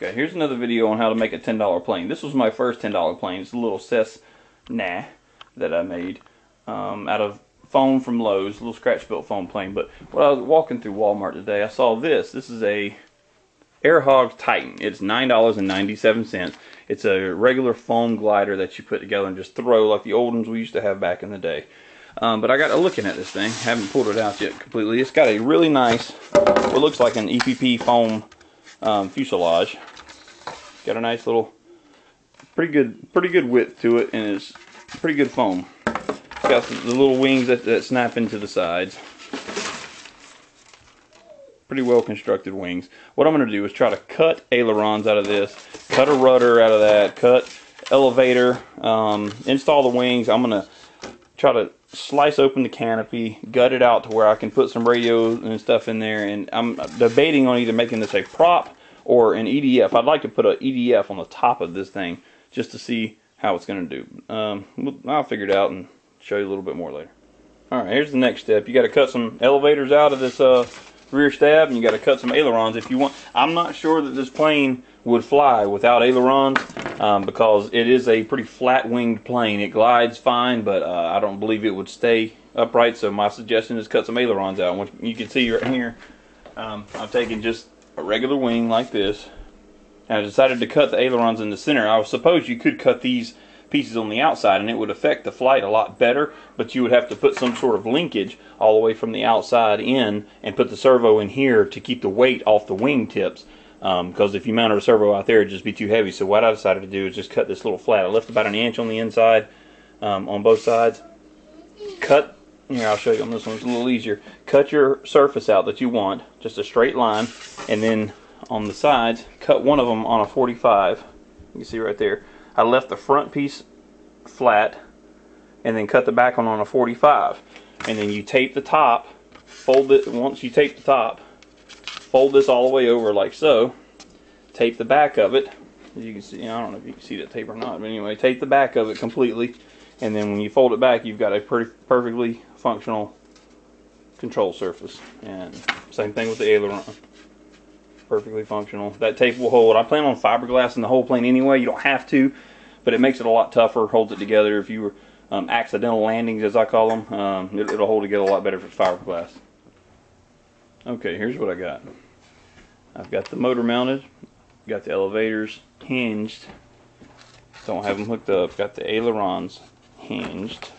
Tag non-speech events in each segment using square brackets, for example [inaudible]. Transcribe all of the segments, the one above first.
Okay, here's another video on how to make a $10 plane. This was my first $10 plane. It's a little Cessna that I made um, out of foam from Lowe's, a little scratch built foam plane. But when I was walking through Walmart today, I saw this. This is a Air Hogs Titan. It's $9.97. It's a regular foam glider that you put together and just throw like the old ones we used to have back in the day. Um, but I got a looking at this thing. Haven't pulled it out yet completely. It's got a really nice, what looks like an EPP foam um, fuselage. Got a nice little, pretty good, pretty good width to it, and it's pretty good foam. Got the little wings that, that snap into the sides. Pretty well constructed wings. What I'm going to do is try to cut ailerons out of this, cut a rudder out of that, cut elevator, um, install the wings. I'm going to try to slice open the canopy, gut it out to where I can put some radios and stuff in there. And I'm debating on either making this a prop or an EDF. I'd like to put an EDF on the top of this thing just to see how it's going to do. Um, I'll figure it out and show you a little bit more later. All right, here's the next step. You got to cut some elevators out of this uh, rear stab, and you got to cut some ailerons if you want. I'm not sure that this plane would fly without ailerons um, because it is a pretty flat-winged plane. It glides fine, but uh, I don't believe it would stay upright. So my suggestion is cut some ailerons out. Which you can see right here, um, I'm taking just a regular wing like this. And I decided to cut the ailerons in the center. I suppose you could cut these pieces on the outside and it would affect the flight a lot better, but you would have to put some sort of linkage all the way from the outside in and put the servo in here to keep the weight off the wing tips. Because um, if you mounted a servo out there, it'd just be too heavy. So what I decided to do is just cut this little flat. I left about an inch on the inside um, on both sides. Cut here I'll show you on this one it's a little easier cut your surface out that you want just a straight line and then on the sides cut one of them on a 45 you see right there I left the front piece flat and then cut the back one on a 45 and then you tape the top fold it once you tape the top fold this all the way over like so. Tape the back of it. As you can see I don't know if you can see that tape or not but anyway tape the back of it completely. And then when you fold it back you've got a pretty perfectly functional control surface. And same thing with the aileron. Perfectly functional. That tape will hold. I plan on fiberglass in the whole plane anyway. You don't have to but it makes it a lot tougher holds it together. If you were um, accidental landings as I call them um, it, will hold together a lot better if it's fiberglass okay here's what I got I've got the motor mounted got the elevators hinged don't have them hooked up got the ailerons hinged.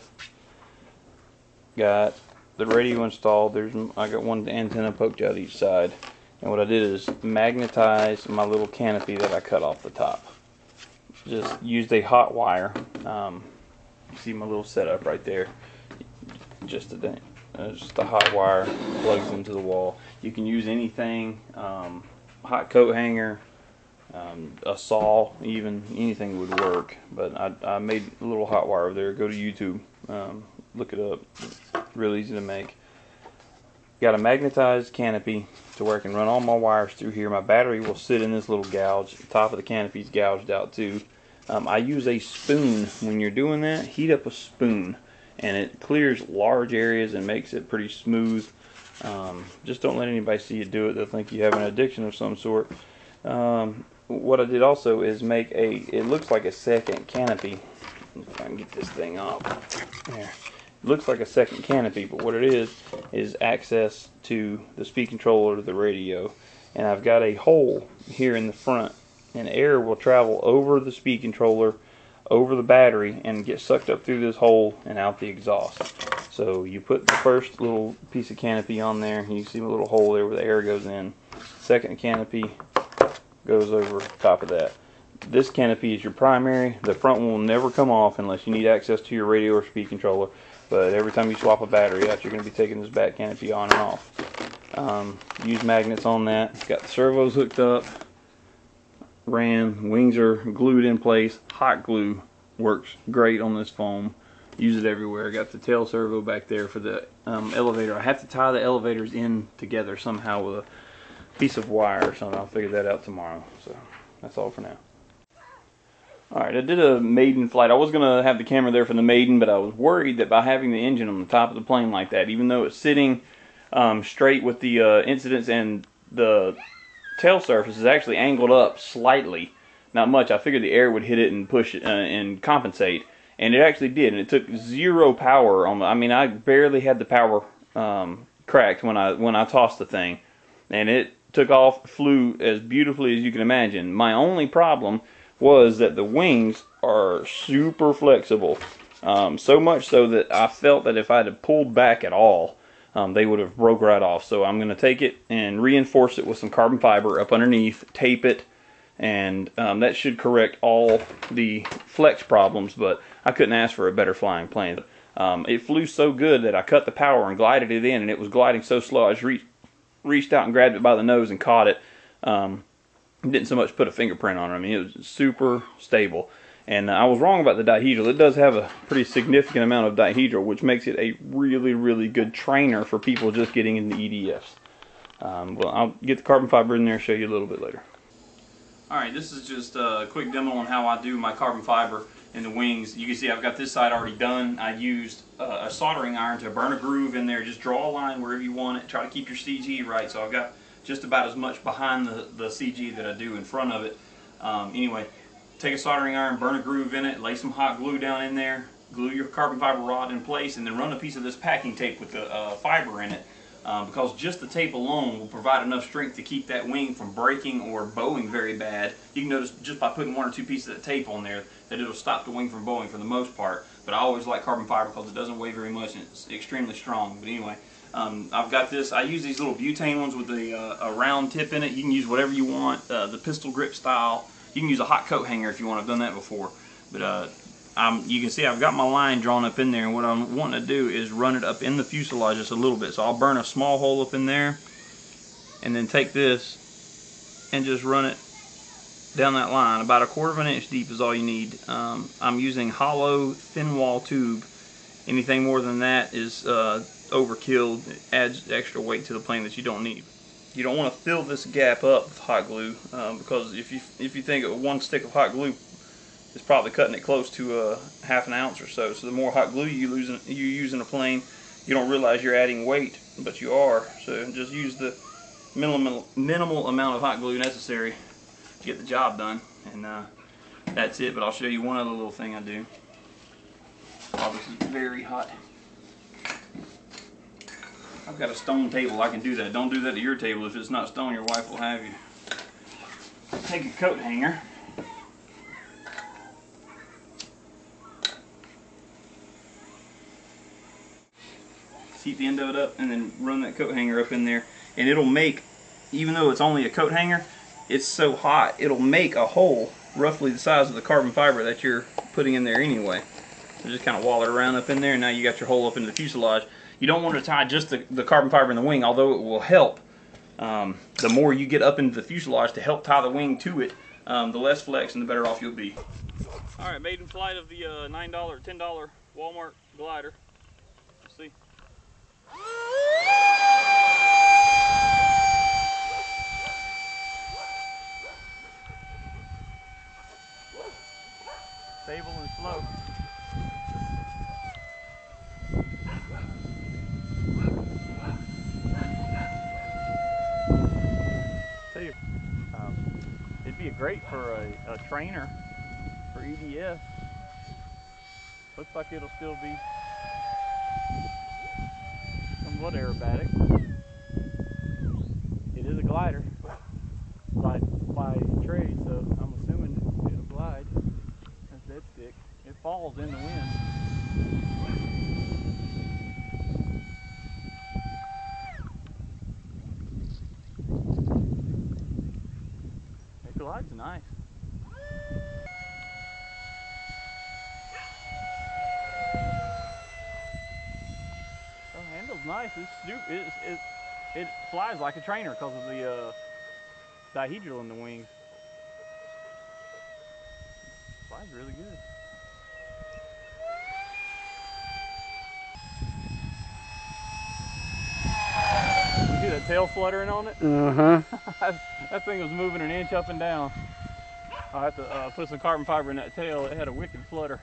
Got the radio installed. There's I got one antenna poked out each side. And what I did is magnetize my little canopy that I cut off the top. Just used a hot wire. Um, see my little setup right there. Just a, uh, just a hot wire plugs into the wall. You can use anything, um, hot coat hanger, um, a saw, even anything would work. But I, I made a little hot wire over there. Go to YouTube, um, look it up. It's Really easy to make. Got a magnetized canopy to where I can run all my wires through here. My battery will sit in this little gouge. The top of the canopy is gouged out too. Um, I use a spoon when you're doing that. Heat up a spoon and it clears large areas and makes it pretty smooth. Um, just don't let anybody see you do it. They'll think you have an addiction of some sort. Um, what I did also is make a, it looks like a second canopy. If I can get this thing off. There. It looks like a second canopy, but what it is, is access to the speed controller to the radio. And I've got a hole here in the front, and air will travel over the speed controller, over the battery, and get sucked up through this hole and out the exhaust. So you put the first little piece of canopy on there, you see a little hole there where the air goes in. Second canopy goes over top of that. This canopy is your primary. The front one will never come off unless you need access to your radio or speed controller. But every time you swap a battery out, you're going to be taking this back canopy on and off. Um, use magnets on that. Got the servos hooked up. Ran. Wings are glued in place. Hot glue works great on this foam. Use it everywhere. Got the tail servo back there for the um, elevator. I have to tie the elevators in together somehow with a piece of wire or something. I'll figure that out tomorrow. So that's all for now. Alright, I did a maiden flight. I was going to have the camera there for the maiden, but I was worried that by having the engine on the top of the plane like that, even though it's sitting um, straight with the uh, incidence and the tail surface is actually angled up slightly, not much. I figured the air would hit it and push it uh, and compensate, and it actually did. And it took zero power on. The, I mean, I barely had the power um, cracked when I when I tossed the thing, and it took off, flew as beautifully as you can imagine. My only problem was that the wings are super flexible. Um, so much so that I felt that if I had pulled back at all, um, they would have broke right off. So I'm going to take it and reinforce it with some carbon fiber up underneath, tape it, and um, that should correct all the flex problems, but I couldn't ask for a better flying plane. Um, it flew so good that I cut the power and glided it in, and it was gliding so slow I just reached, reached out and grabbed it by the nose and caught it. Um, didn't so much put a fingerprint on it. I mean, it was super stable. And I was wrong about the dihedral. It does have a pretty significant amount of dihedral, which makes it a really, really good trainer for people just getting into EDFs. Um, well, I'll get the carbon fiber in there and show you a little bit later. Alright, this is just a quick demo on how I do my carbon fiber in the wings. You can see I've got this side already done. I used uh, a soldering iron to burn a groove in there. Just draw a line wherever you want it. Try to keep your CG right. So I've got just about as much behind the, the CG that I do in front of it. Um, anyway, take a soldering iron, burn a groove in it, lay some hot glue down in there, glue your carbon fiber rod in place, and then run a piece of this packing tape with the uh, fiber in it. Um, because just the tape alone will provide enough strength to keep that wing from breaking or bowing very bad. You can notice just by putting one or two pieces of tape on there that it'll stop the wing from bowing for the most part. But I always like carbon fiber because it doesn't weigh very much and it's extremely strong. But anyway, um, I've got this. I use these little butane ones with the, uh, a round tip in it. You can use whatever you want, uh, the pistol grip style. You can use a hot coat hanger if you want. I've done that before. But uh, you can see I've got my line drawn up in there and what I'm wanting to do is run it up in the fuselage just a little bit. So I'll burn a small hole up in there and then take this and just run it down that line. About a quarter of an inch deep is all you need. Um, I'm using hollow thin wall tube. Anything more than that is uh, overkill. It adds extra weight to the plane that you don't need. You don't want to fill this gap up with hot glue um, because if you if you think one stick of hot glue is probably cutting it close to a half an ounce or so. So the more hot glue you, lose in, you use in a plane, you don't realize you're adding weight, but you are. So just use the minimal minimal amount of hot glue necessary to get the job done. And uh, that's it, but I'll show you one other little thing I do. Is very hot. I've got a stone table, I can do that. Don't do that to your table. If it's not stone, your wife will have you. Take a coat hanger. Heat the end of it up and then run that coat hanger up in there. And it'll make, even though it's only a coat hanger, it's so hot, it'll make a hole roughly the size of the carbon fiber that you're putting in there anyway. So just kind of wall it around up in there and now you got your hole up into the fuselage. You don't want to tie just the, the carbon fiber in the wing, although it will help. Um, the more you get up into the fuselage to help tie the wing to it, um, the less flex and the better off you'll be. All right, maiden flight of the uh, $9, $10 Walmart glider. Let's see. Stable and slow. Great for a, a trainer for EDF. Looks like it'll still be somewhat aerobatic. It is a glider by, by trade, so I'm assuming it'll glide. That's dead stick. It falls in the wind. Glide's nice. The handle's nice. It's, it, it, it flies like a trainer because of the uh, dihedral in the wings. Flies really good. That tail fluttering on it? [laughs] Uh-huh. that thing was moving an inch up and down. I have to uh, put some carbon fiber in that tail. It had a wicked flutter.